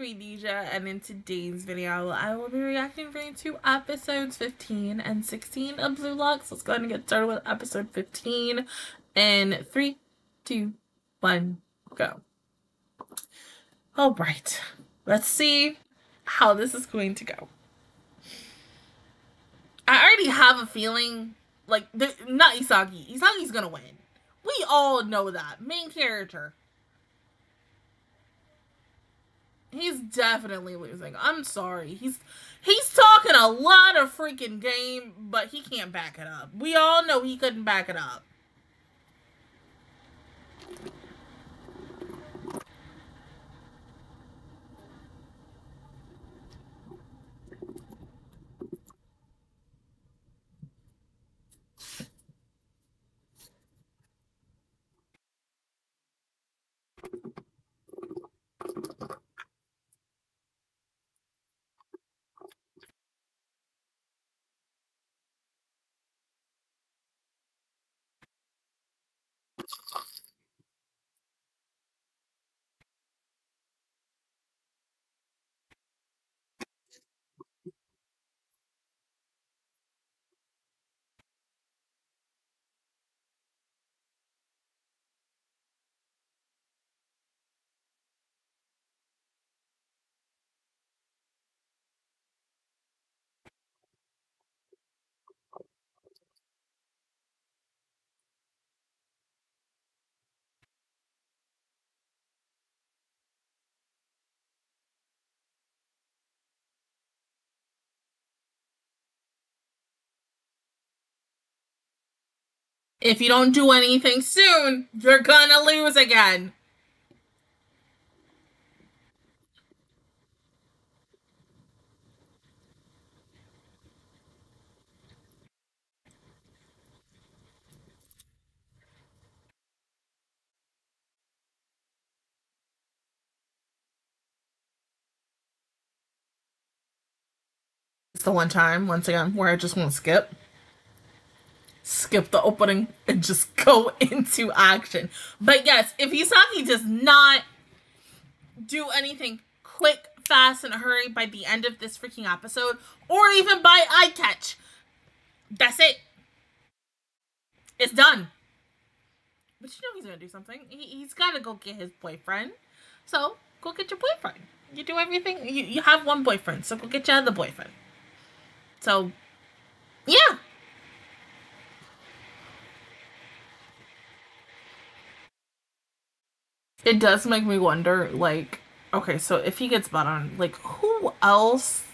Queendija, and in today's video, I will be reacting to episodes 15 and 16 of Blue Locks. Let's go ahead and get started with episode 15 in 3, 2, 1, go. Alright, let's see how this is going to go. I already have a feeling, like, not Isagi. Isagi's gonna win. We all know that. Main character He's definitely losing. I'm sorry. He's he's talking a lot of freaking game, but he can't back it up. We all know he couldn't back it up. If you don't do anything soon, you're gonna lose again. It's the one time, once again, where I just want to skip skip the opening and just go into action. But yes, if Isagi does not do anything quick, fast, and hurry by the end of this freaking episode, or even by eye catch, that's it. It's done. But you know he's gonna do something. He, he's gotta go get his boyfriend. So go get your boyfriend. You do everything. You, you have one boyfriend, so go get your other boyfriend. So, yeah. It does make me wonder, like, okay, so if he gets on, like, who else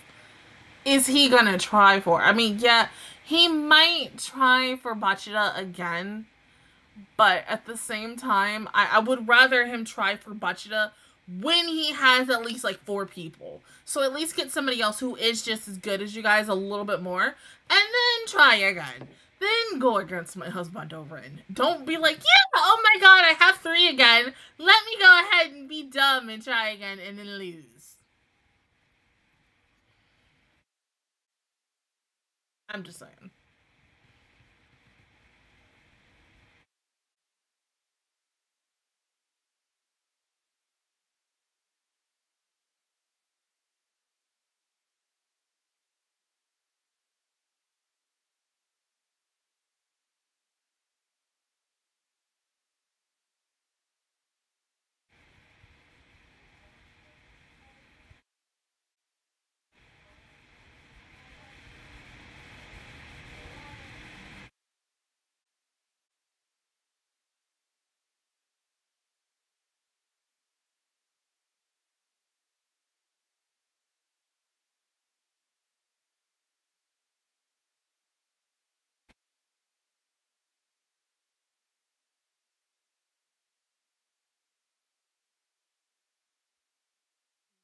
is he gonna try for? I mean, yeah, he might try for Bachira again, but at the same time, I, I would rather him try for Bachira when he has at least like four people. So at least get somebody else who is just as good as you guys a little bit more, and then try again then go against my husband over and don't be like, yeah, oh my god, I have three again. Let me go ahead and be dumb and try again and then lose. I'm just saying.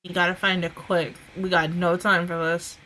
You gotta find it quick. We got no time for this.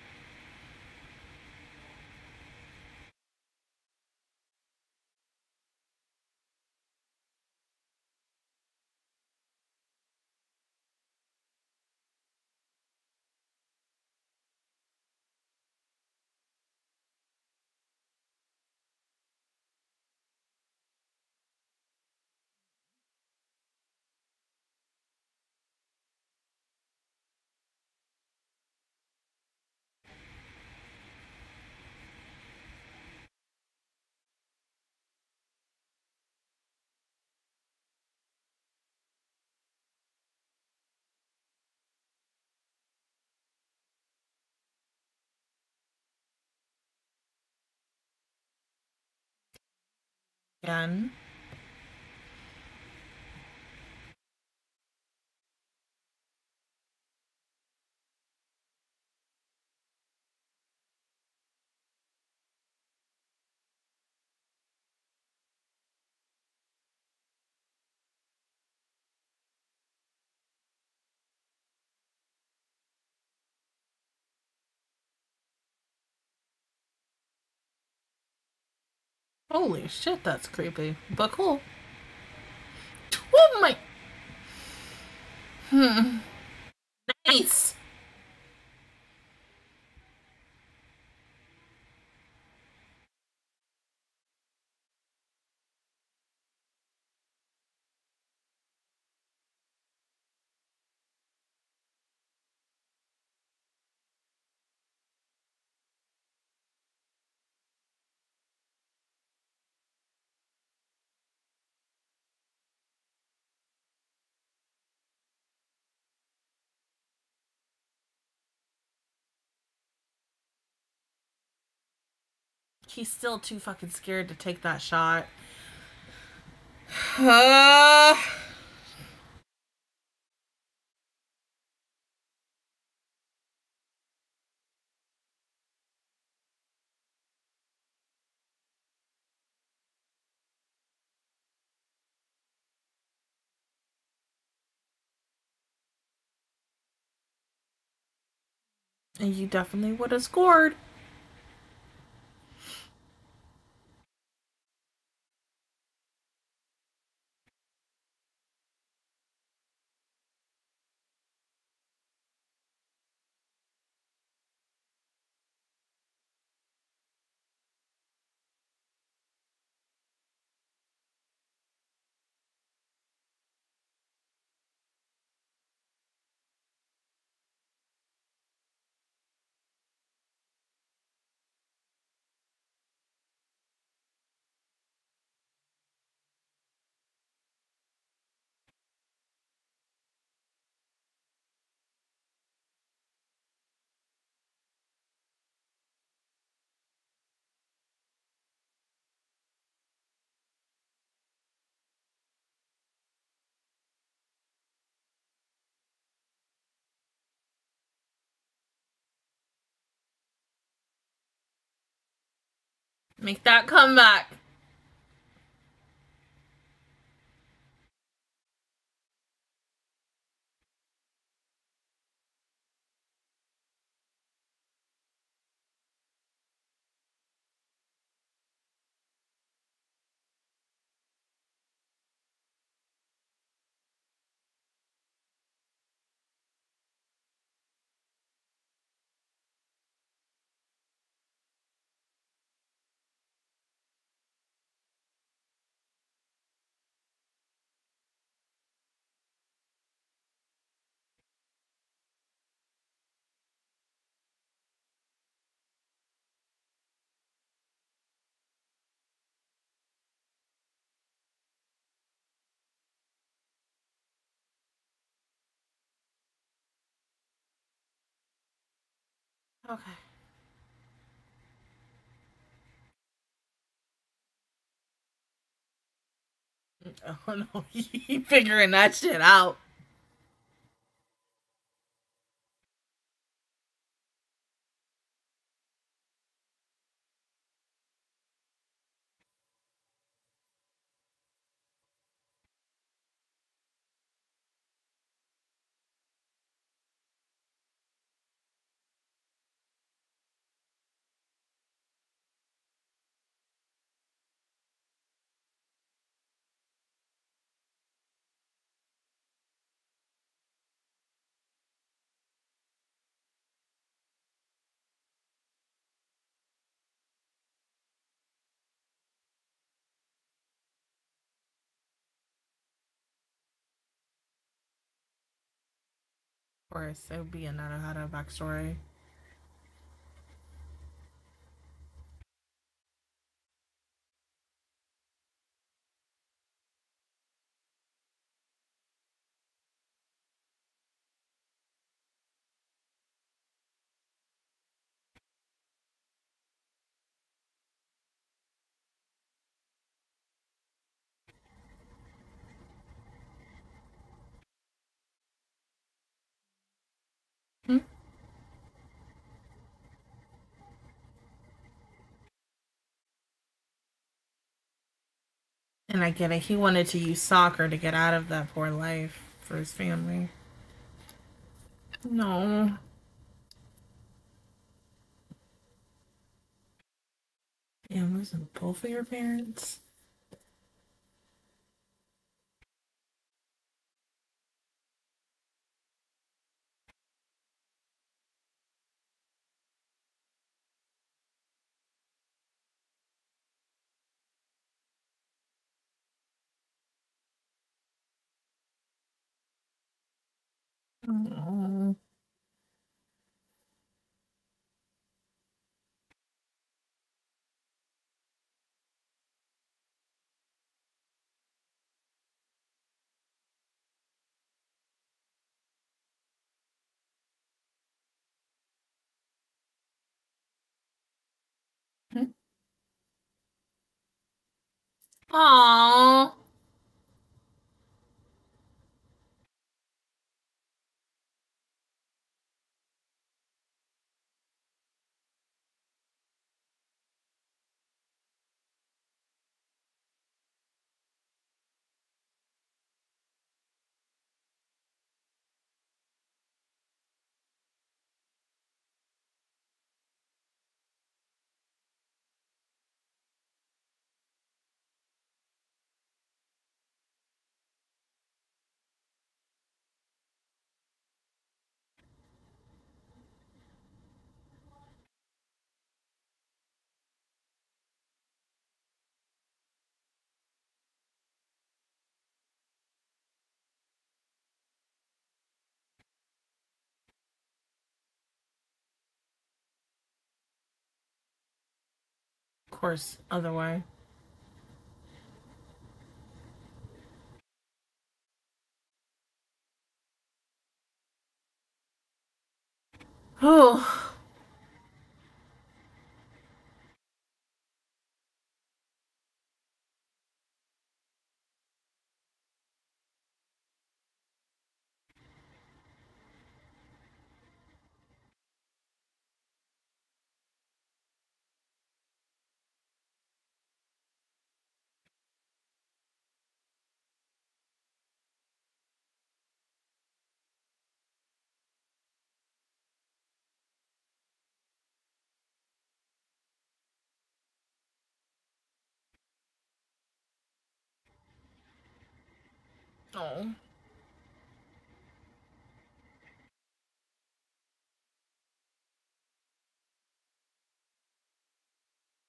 Again. Holy shit, that's creepy. But cool. Oh my. Hmm. Nice. He's still too fucking scared to take that shot. And you definitely would have scored. Make that comeback. Okay. Oh no, he figuring that shit out. Course, it would be another Hada backstory. And I get it. He wanted to use soccer to get out of that poor life for his family. No. Damn, losing both of your parents? Mm-hmm. Aww. Course, other way. Oh.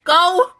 Go!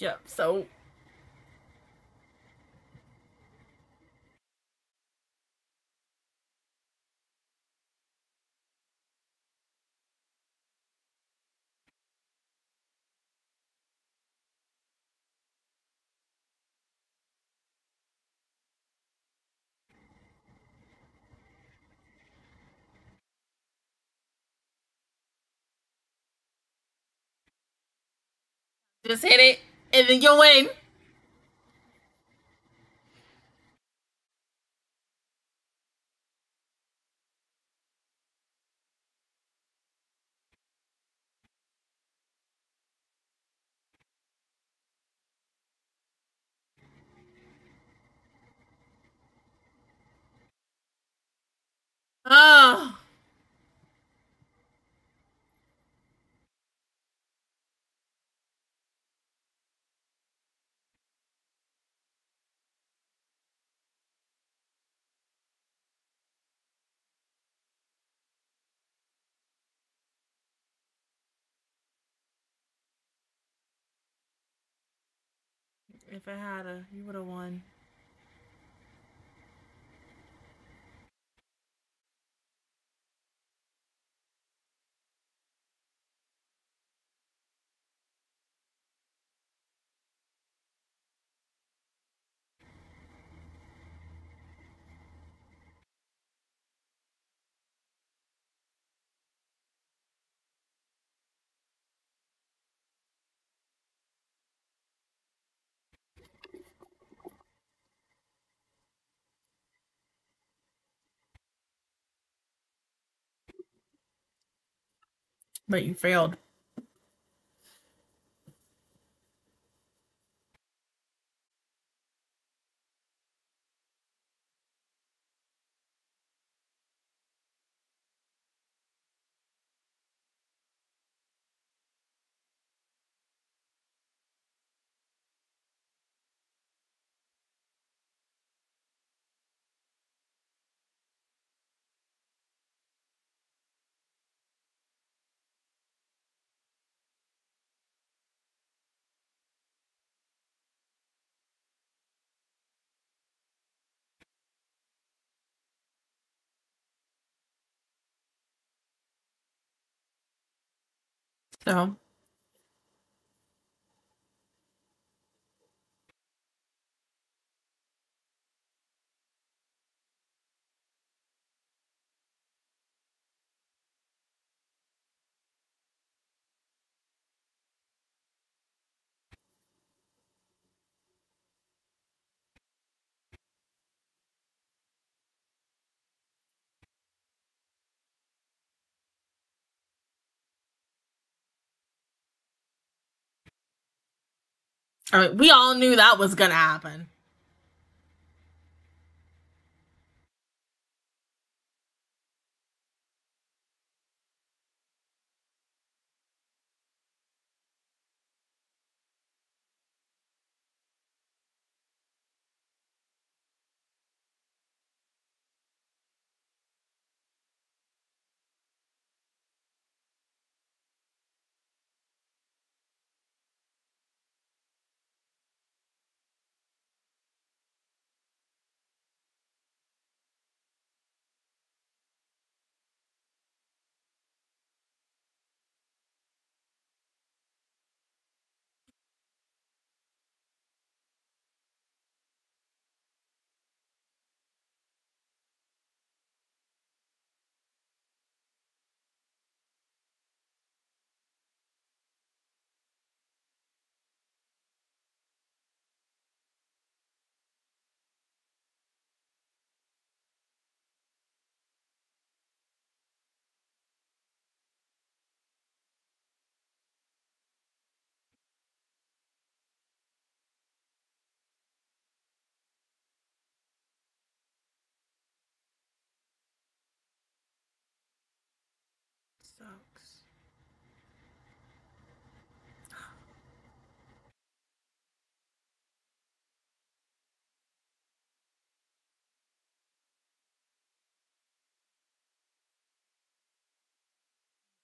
Yep, so. Just hit it and then you win. Oh. If I had a, you would have won. But you failed. So I mean, we all knew that was gonna happen.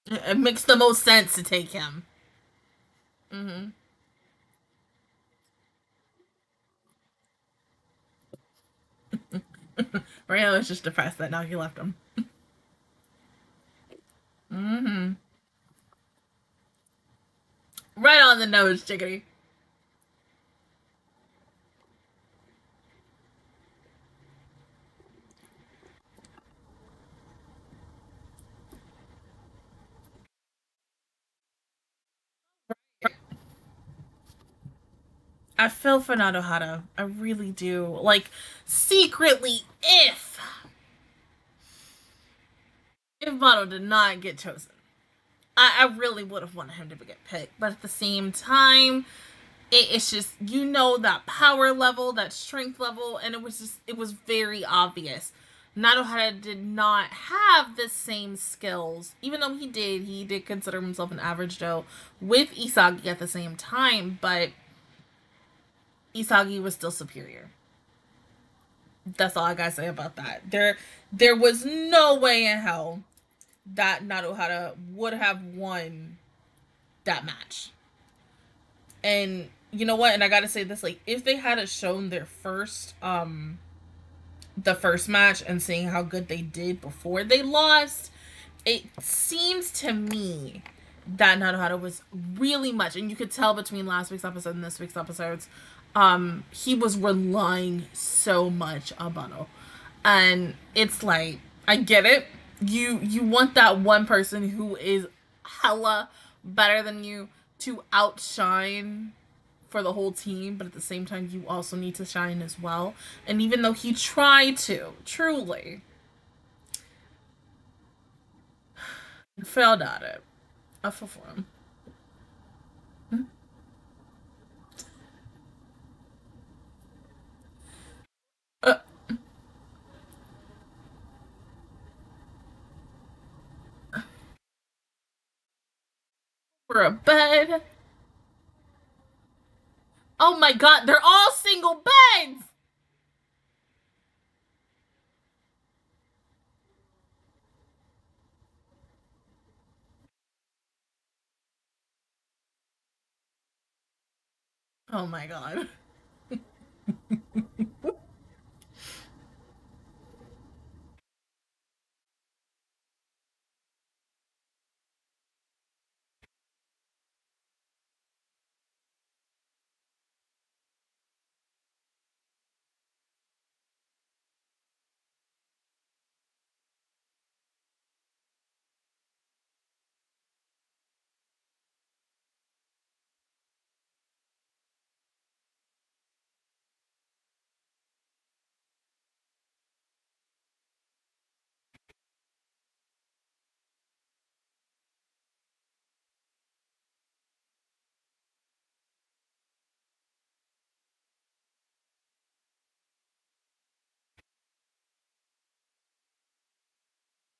It makes the most sense to take him. Mm-hmm. Reo was just depressed that Nagi left him. Mm-hmm. Right on the nose, Chickadee. I feel for Naruhaya. I really do. Like, secretly, if if Mado did not get chosen, I, I really would have wanted him to get picked. But at the same time, it, it's just you know that power level, that strength level, and it was just it was very obvious. Naruhaya did not have the same skills, even though he did. He did consider himself an average Joe with Isagi at the same time, but Isagi was still superior. That's all I gotta say about that. There, there was no way in hell that Naruhaya would have won that match. And you know what? And I gotta say this: like, if they had shown their first, um, the first match and seeing how good they did before they lost, it seems to me that Naruhaya was really much, and you could tell between last week's episode and this week's episodes, um, he was relying so much on Barou. And it's like, I get it. You you want that one person who is hella better than you to outshine for the whole team, but at the same time, you also need to shine as well. And even though he tried to, truly, failed at it. I feel for him. Uh. For a bed. Oh my god, they're all single beds! Oh my god.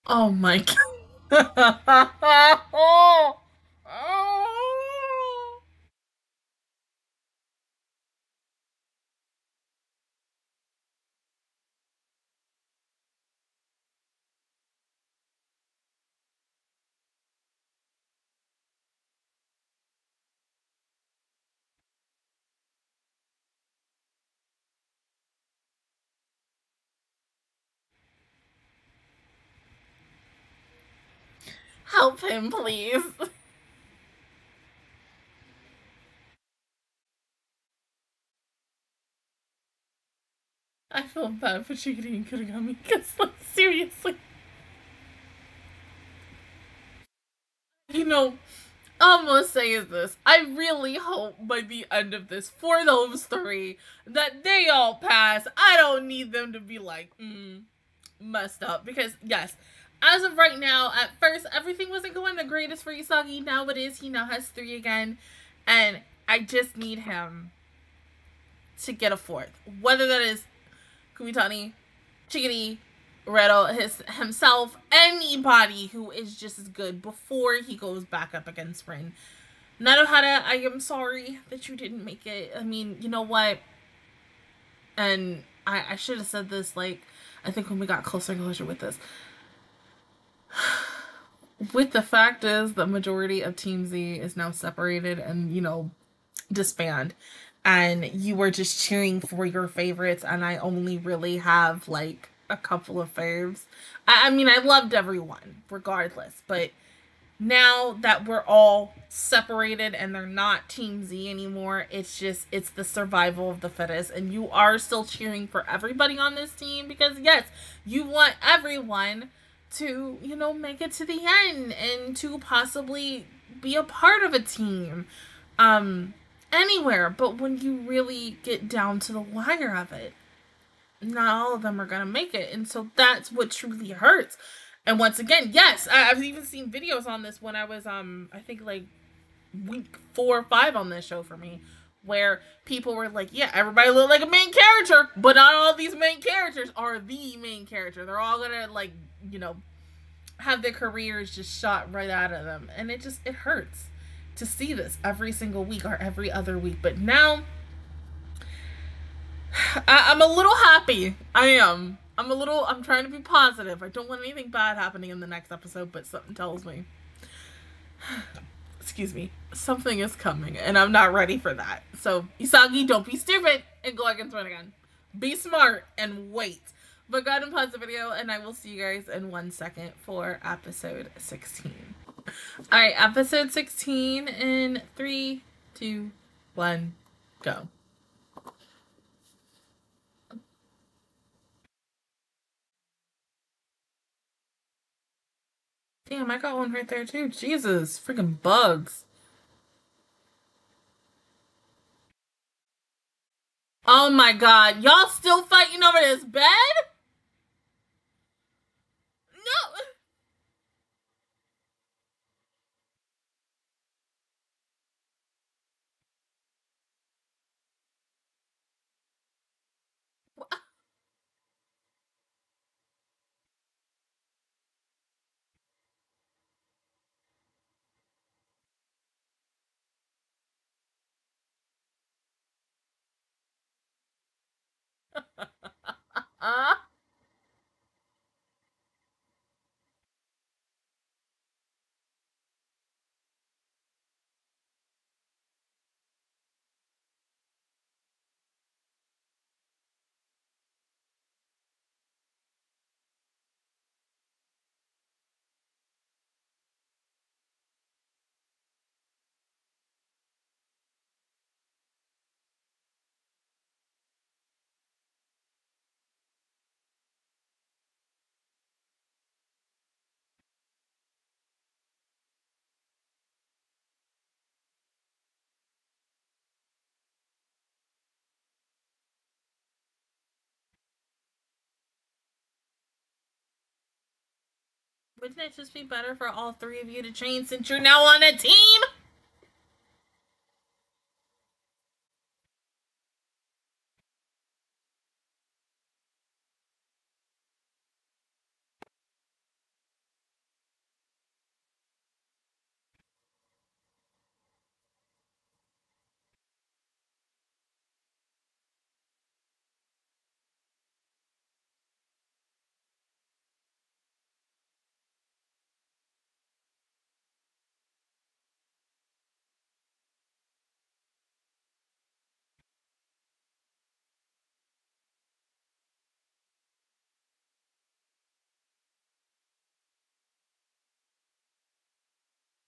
Oh my god. Help him, please. I feel bad for Chigiri and Kunigami because, like, seriously. You know, gonna say is this. I really hope by the end of this, for those three, that they all pass. I don't need them to be like, mm, messed up. Because, yes, as of right now, at first, everything wasn't going the greatest for Isagi. Now it is. He now has three again. And I just need him to get a fourth. Whether that is Kumitani, Chigiri, Reo, his himself, anybody who is just as good before he goes back up against Rin. Naruhaya, I am sorry that you didn't make it. I mean, you know what? And I, I should have said this, like, I think when we got closer and closer with this with the fact is the majority of Team Z is now separated and you know disband and you were just cheering for your favorites and I only really have like a couple of faves. I, I mean I loved everyone regardless, but now that we're all separated and they're not Team Z anymore, it's just it's the survival of the fittest. And you are still cheering for everybody on this team because yes, you want everyone to, you know, make it to the end and to possibly be a part of a team um anywhere, but when you really get down to the wire of it, not all of them are going to make it. And so that's what truly hurts. And once again, yes, I, have even seen videos on this when I was um I think like week 4 or 5 on this show for me where people were like, yeah, everybody look like a main character, but not all these main characters are the main character. They're all gonna like, you know, have their careers just shot right out of them. And it just it hurts to see this every single week or every other week. But now I, I'm a little happy. I am. I'm a little I'm trying to be positive. I don't want anything bad happening in the next episode, but something tells me excuse me, something is coming and I'm not ready for that. So, Isagi, don't be stupid and go against Rinnegan. Be smart and wait. But go ahead and pause the video and I will see you guys in one second for episode 16. Alright, episode 16 in three, two, one, go. Damn, I got one right there too. Jesus, freaking bugs. Oh my god, y'all still fighting over this bed? No. Uh, wouldn't it just be better for all three of you to train since you're now on a team?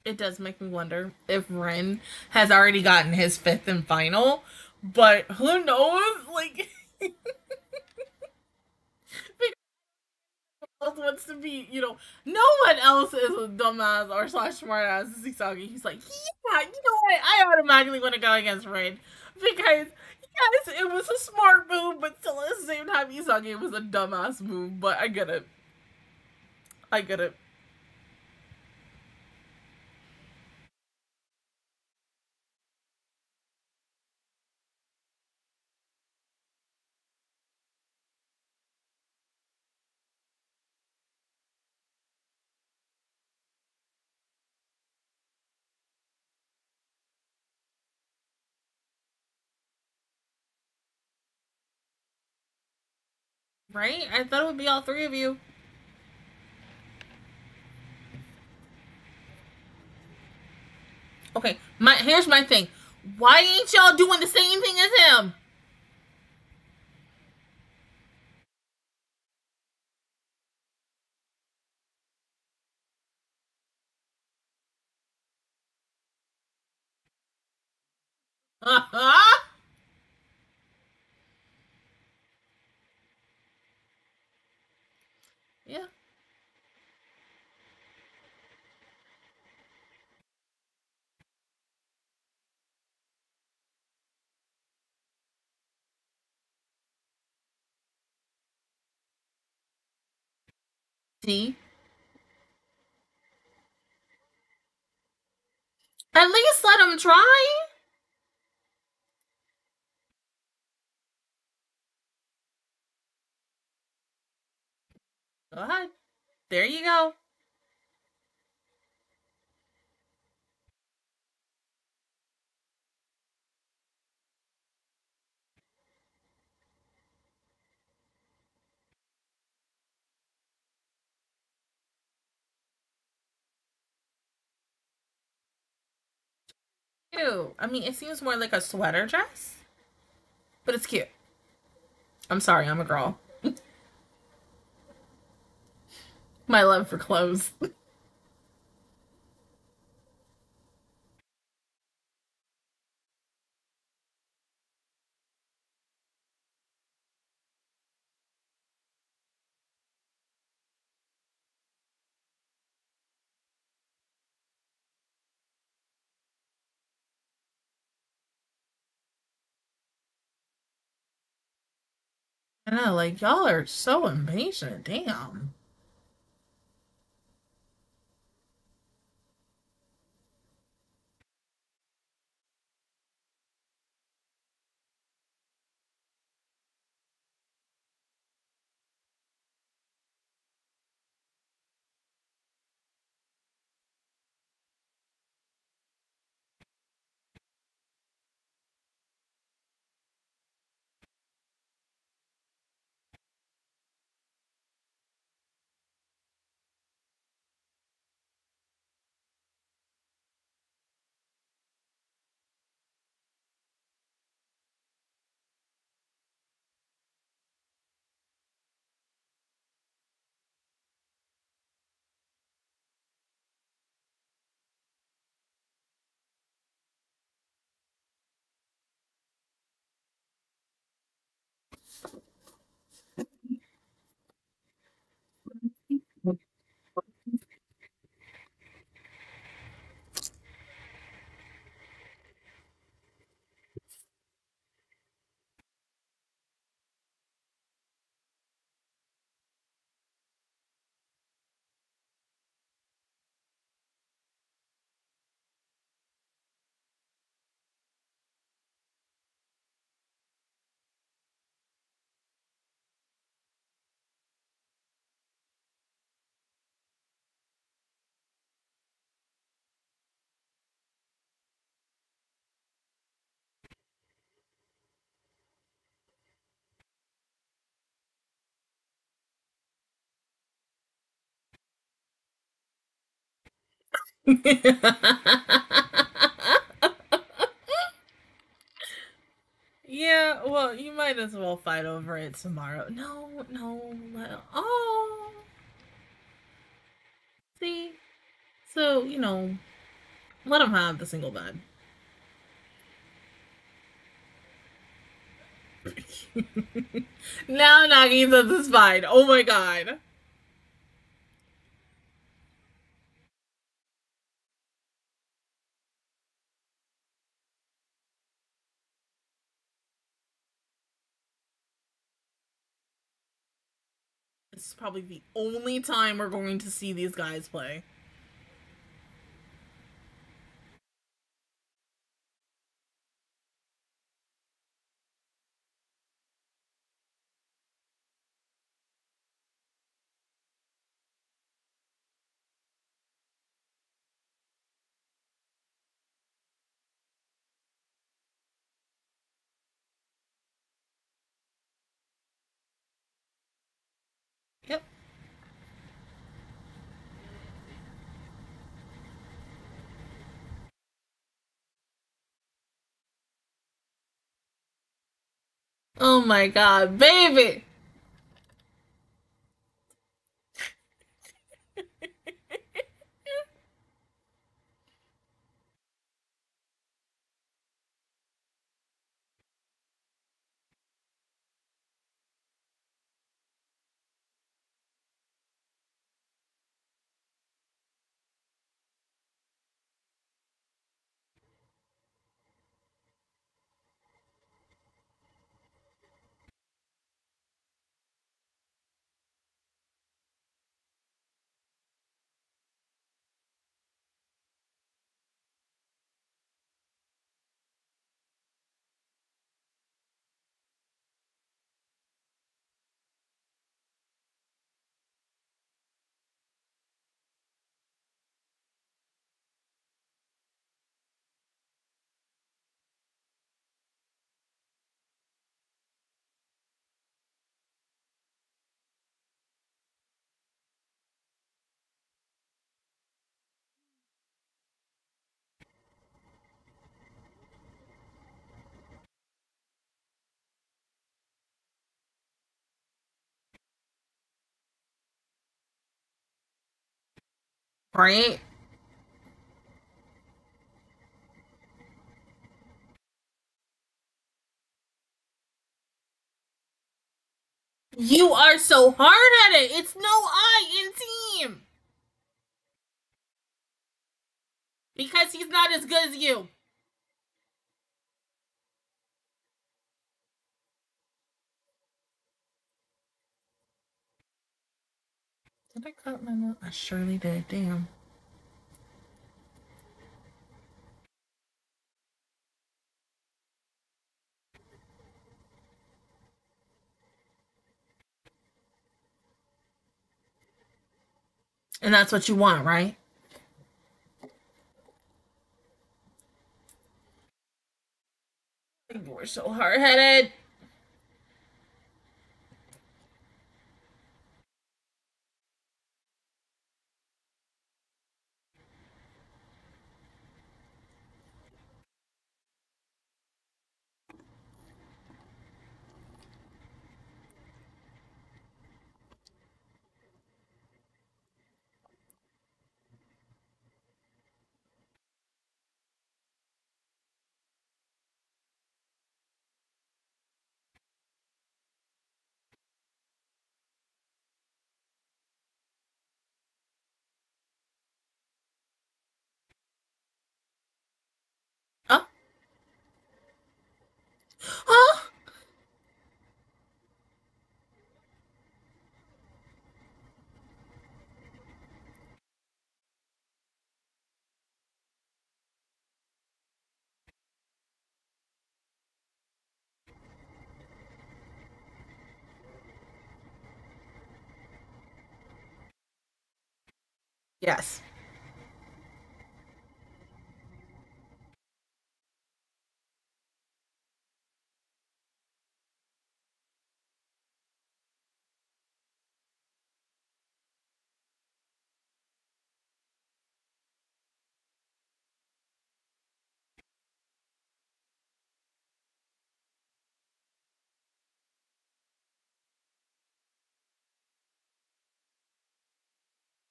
It does make me wonder if Rin has already gotten his fifth and final, but who knows? Like, else wants to be, you know, no one else is a dumbass or slash smartass as. He's like, yeah, you know what? I automatically want to go against Rin because yes, it was a smart move, but still at the same time, Isagi was a dumbass move. But I get it. I get it. Right? I thought it would be all three of you. Okay, my here's my thing. Why ain't y'all doing the same thing as him? Uh-huh. Yeah. See? At least let him try. Go ahead. There you go. cute. I mean, it seems more like a sweater dress, but it's cute. I'm sorry, I'm a girl. My love for clothes. I know, like y'all are so impatient. Damn. Yeah, well, you might as well fight over it tomorrow. No, no, oh, see, so you know, let him have the single bed. now Nagi says it's fine. Oh my god. This is probably the only time we're going to see these guys play. Oh my god, baby! Right? You are so hard at it. It's no I in team. Because he's not as good as you. Did I my? I surely did. Damn. And that's what you want, right? You were so hard headed. Yes.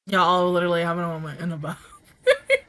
Y'all literally having a moment in the bath.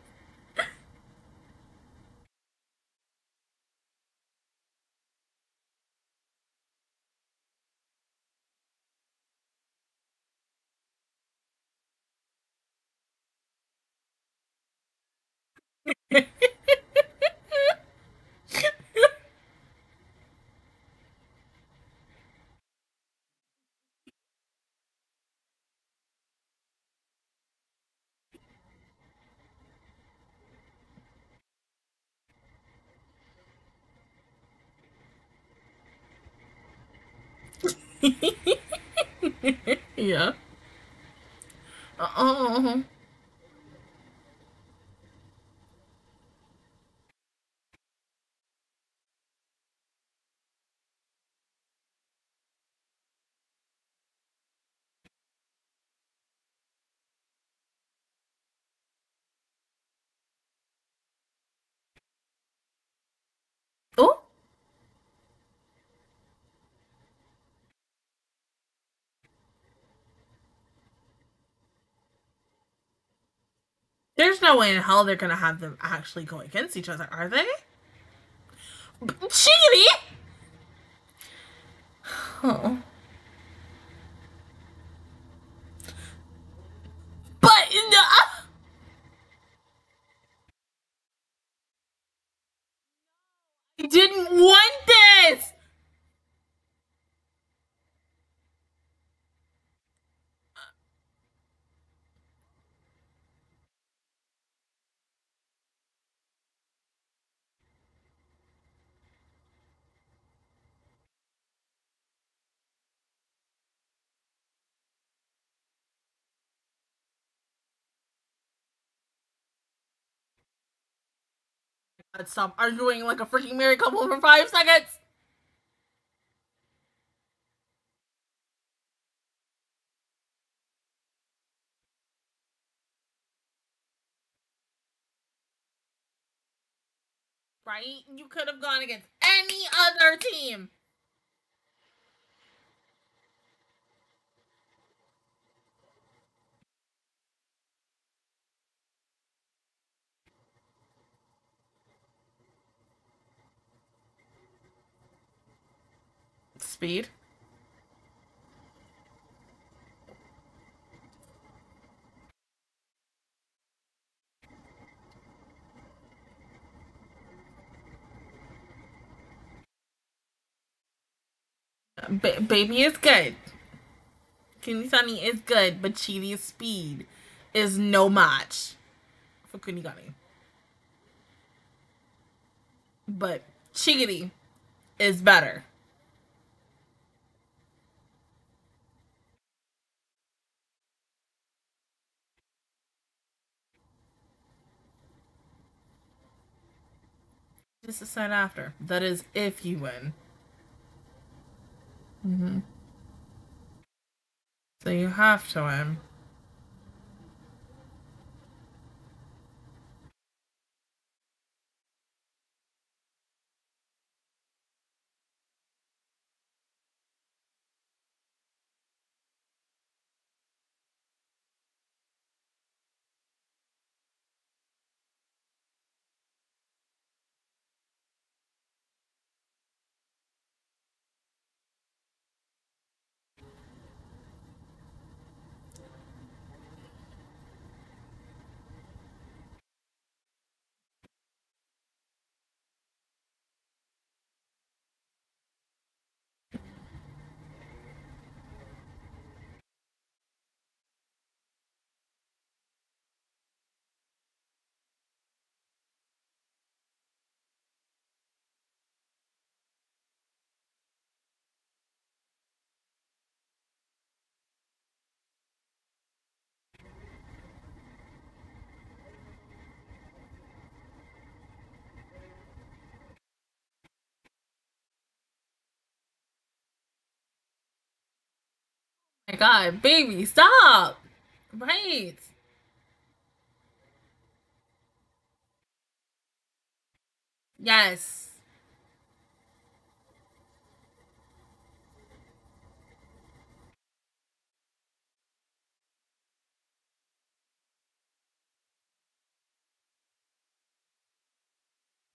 yeah. Uh-uh. Oh. There's no way in hell they're gonna have them actually go against each other, are they? Cheaty! Oh. But uh, I didn't want this! God, stop arguing like a freaking married couple for five seconds! Right? You could have gone against any other team. Speed. Ba- baby is good. Kunigami is good, but Chidi's speed is no match for Kunigami. But Chigiri is better. Just decide after. That is if you win. Mm-hmm. So you have to win. My god, baby, stop! Right. Yes.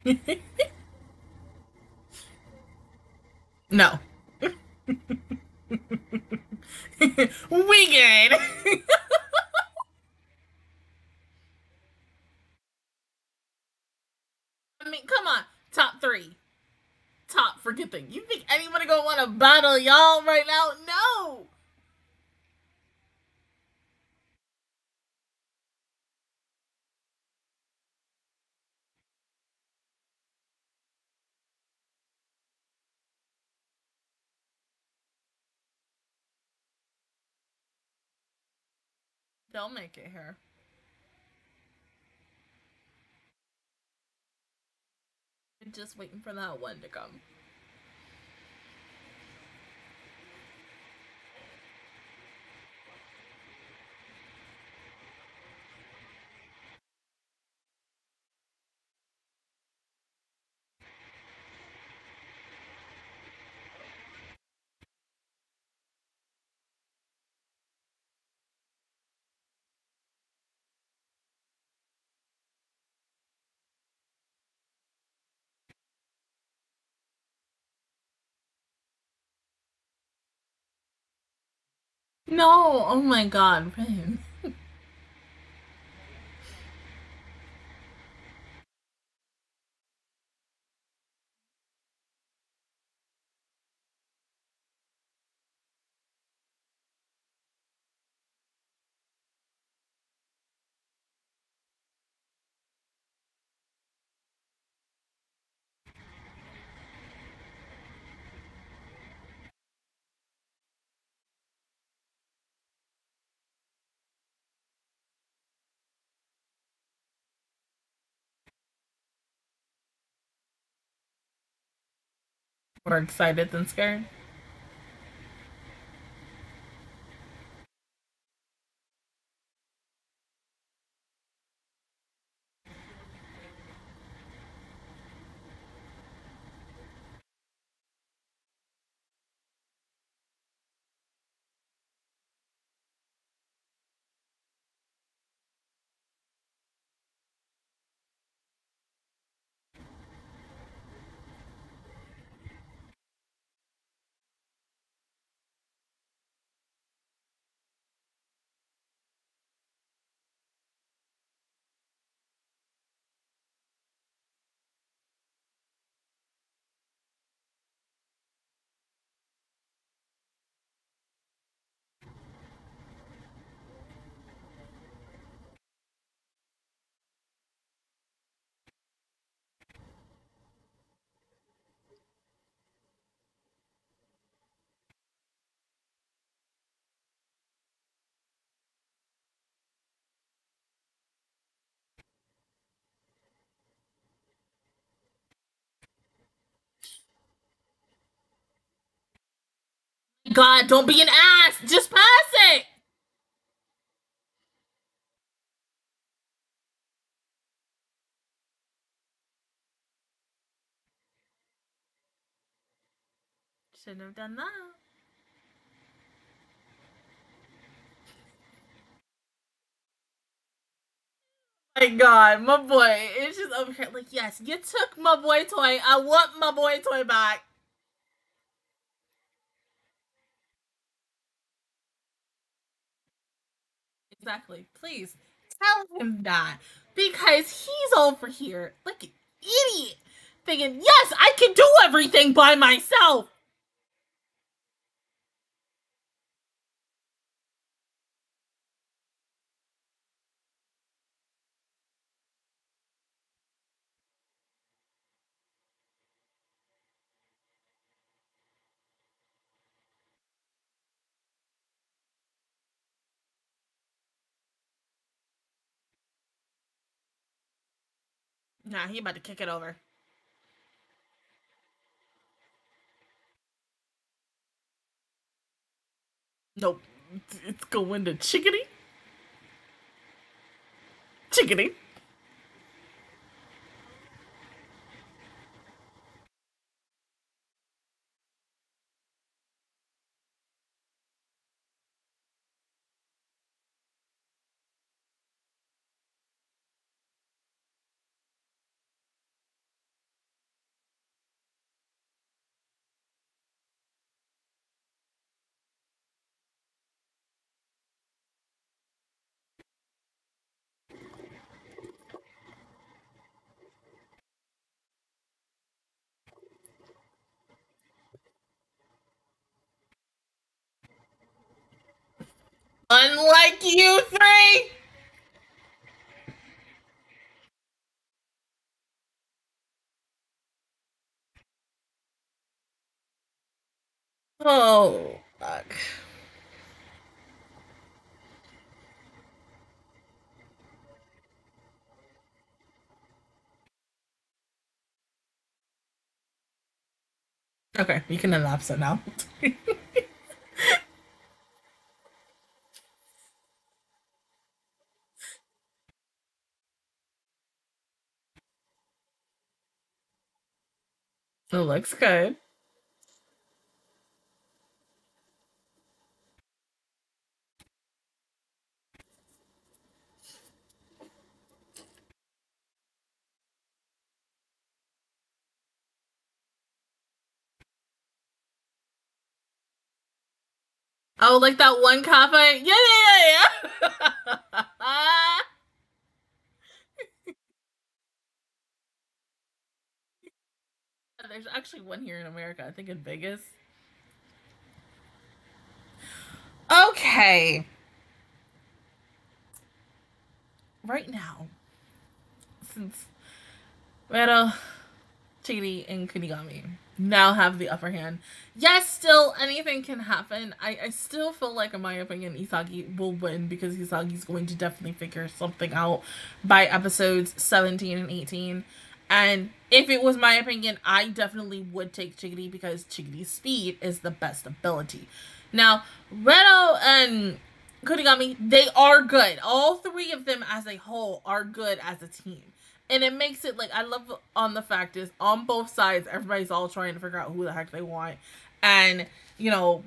no. we good. I mean, come on. Top three. Top freaking thing. You think anybody gonna want to battle y'all right now? No. They'll make it here. Just waiting for that one to come. No, oh my god. More excited than scared. God, don't be an ass. Just pass it. Shouldn't have done that. Oh my god, my boy. It's just over here. Like, yes, you took my boy toy. I want my boy toy back. Exactly. Please tell him that. Because he's over here like an idiot. Thinking, yes, I can do everything by myself. Nah, he about to kick it over. Nope. It's going to chickadee. Chickadee. Unlike you three. Oh, fuck. Okay, you can the episode now. it looks good. Oh, like that one cafe? Yeah, yeah, yeah, yeah. There's actually one here in America, I think in Vegas. Okay. Right now, since Reo, Chidi, and Kunigami now have the upper hand. Yes, still anything can happen. I, I still feel like, in my opinion, Isagi will win because Isagi's going to definitely figure something out by episodes 17 and 18. And if it was my opinion, I definitely would take Chigiri because Chigiri's speed is the best ability. Now, Reo and Kunigami, they are good. All three of them as a whole are good as a team and it makes it like I love on the fact is on both sides everybody's all trying to figure out who the heck they want, and you know,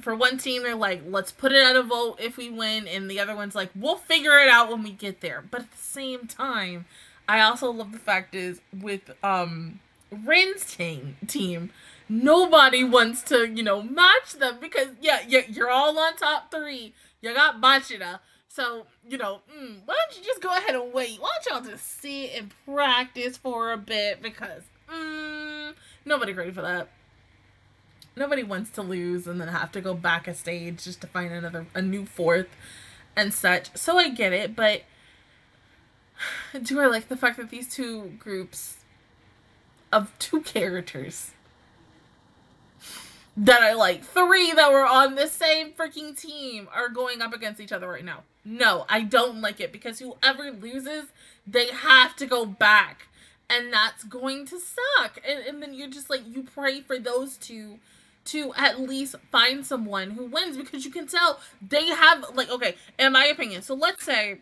for one team they're like let's put it at a vote if we win, and the other one's like we'll figure it out when we get there. But at the same time, I also love the fact is with um Rin's team team. Nobody wants to, you know, match them because yeah, you're all on top three. You got Machida, so, you know, mm, why don't you just go ahead and wait? Why don't y'all just sit and practice for a bit? Because, mm, nobody ready for that. Nobody wants to lose and then have to go back a stage just to find another, a new fourth and such. So I get it, but do I like the fact that these two groups of two characters that I like, three that were on the same freaking team, are going up against each other right now. No, I don't like it because whoever loses, they have to go back. And that's going to suck. And, and then you're just like, you pray for those two to at least find someone who wins because you can tell they have like okay in my opinion so let's say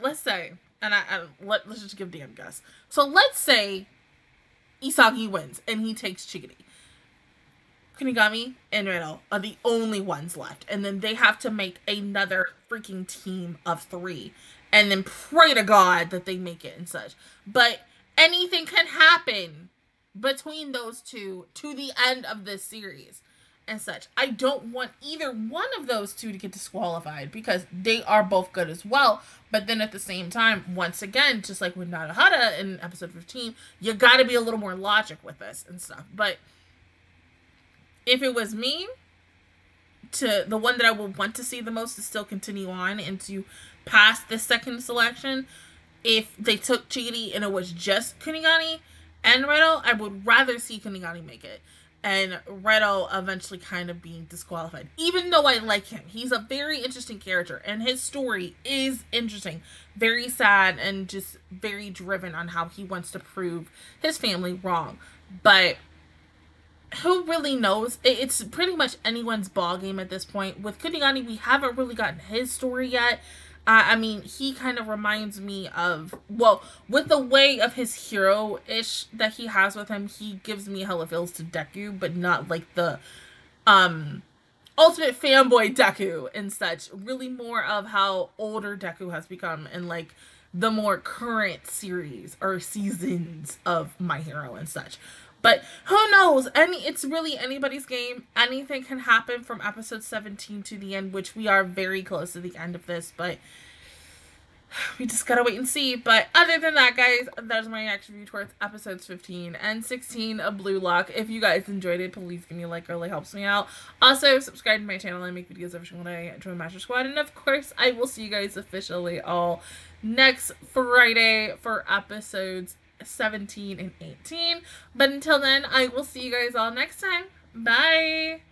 let's say and i, I let, let's just give Dan a guess so let's say isagi wins and he takes chigiri kunigami and Reo are the only ones left and then they have to make another freaking team of three and then pray to god that they make it and such. But anything can happen between those two to the end of this series and such. I don't want either one of those two to get disqualified because they are both good as well. But then at the same time, once again, just like with Naruhaya in episode 15, you got to be a little more logic with this and stuff. But if it was me, to the one that I would want to see the most to still continue on and to pass the second selection, if they took Chigiri and it was just Kunigami and Reo, I would rather see Kunigami make it. And Reo eventually kind of being disqualified. Even though I like him. He's a very interesting character. And his story is interesting. Very sad and just very driven on how he wants to prove his family wrong. But who really knows? It's pretty much anyone's ball game at this point. With Kunigami, we haven't really gotten his story yet. I mean, he kind of reminds me of well, with the way of his hero ish that he has with him, he gives me hella feels to Deku, but not like the um ultimate fanboy Deku and such. Really more of how older Deku has become and like the more current series or seasons of My Hero and such. But who knows? Any it's really anybody's game. Anything can happen from episode 17 to the end, which we are very close to the end of this, but we just gotta wait and see. But other than that, guys, that's my reaction review towards episodes 15 and 16 of Blue Lock. If you guys enjoyed it, please give me a like, really helps me out. Also, subscribe to my channel. I make videos every single day. Join Master Squad. And of course, I will see you guys officially all next Friday for episodes 17 and 18. But until then, I will see you guys all next time. Bye!